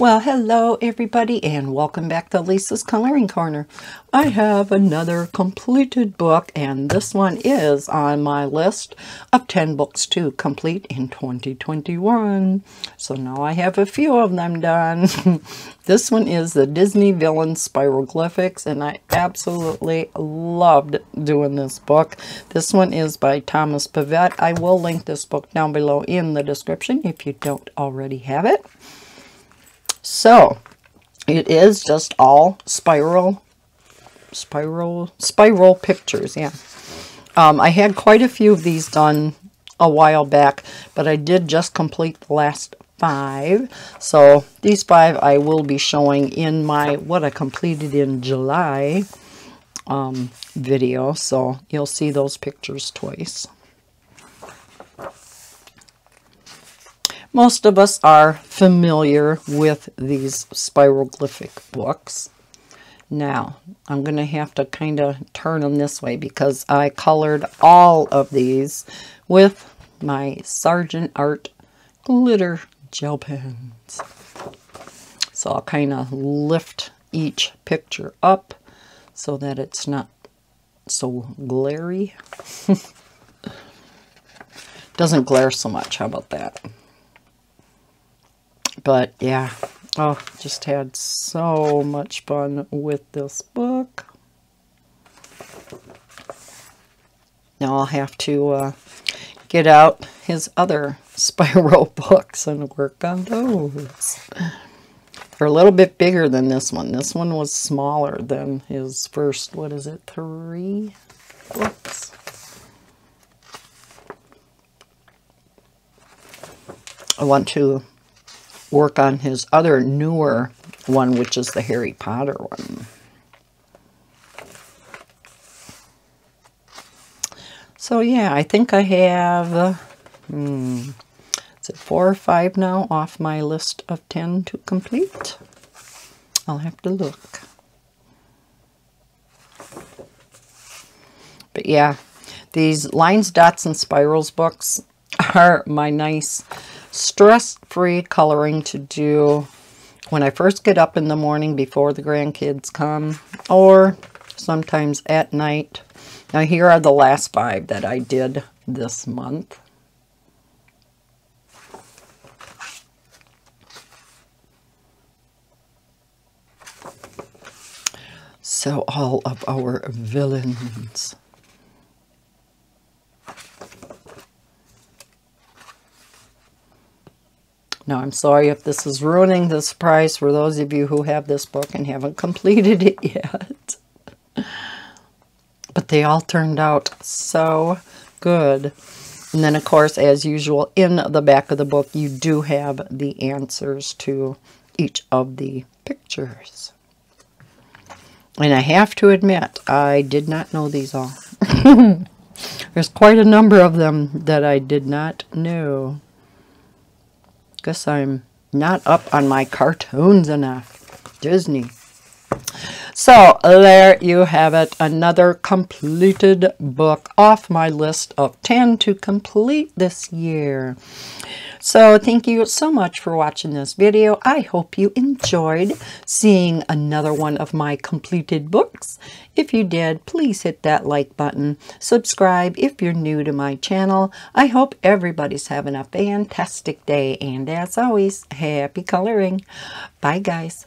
Well, hello everybody and welcome back to Lisa's Coloring Corner. I have another completed book and this one is on my list of 10 books to complete in 2021. So now I have a few of them done. this one is the Disney Villain Spiroglyphics and I absolutely loved doing this book. This one is by Thomas Pavitte. I will link this book down below in the description if you don't already have it. So, it is just all spiral, spiral, spiral pictures, yeah. Um, I had quite a few of these done a while back, but I did just complete the last five. So these five I will be showing in my, what I completed in July um, video. So you'll see those pictures twice. Most of us are familiar with these spiroglyphic books. Now, I'm going to have to kind of turn them this way because I colored all of these with my Sargent Art glitter gel pens. So I'll kind of lift each picture up so that it's not so glary. Doesn't glare so much, how about that? But yeah, oh, just had so much fun with this book. Now I'll have to uh, get out his other spiral books and work on those. They're a little bit bigger than this one. This one was smaller than his first, what is it, three books? I want to work on his other newer one, which is the Harry Potter one. So yeah, I think I have, hmm, is it four or five now off my list of 10 to complete? I'll have to look. But yeah, these lines, dots, and spirals books are my nice stress-free coloring to do when I first get up in the morning before the grandkids come or sometimes at night. Now here are the last five that I did this month. So all of our villains. Now, I'm sorry if this is ruining the surprise for those of you who have this book and haven't completed it yet. But they all turned out so good. And then, of course, as usual, in the back of the book, you do have the answers to each of the pictures. And I have to admit, I did not know these all. There's quite a number of them that I did not know. Guess I'm not up on my cartoons enough. Disney. So there you have it, another completed book off my list of 10 to complete this year. So thank you so much for watching this video. I hope you enjoyed seeing another one of my completed books. If you did, please hit that like button. Subscribe if you're new to my channel. I hope everybody's having a fantastic day. And as always, happy coloring. Bye, guys.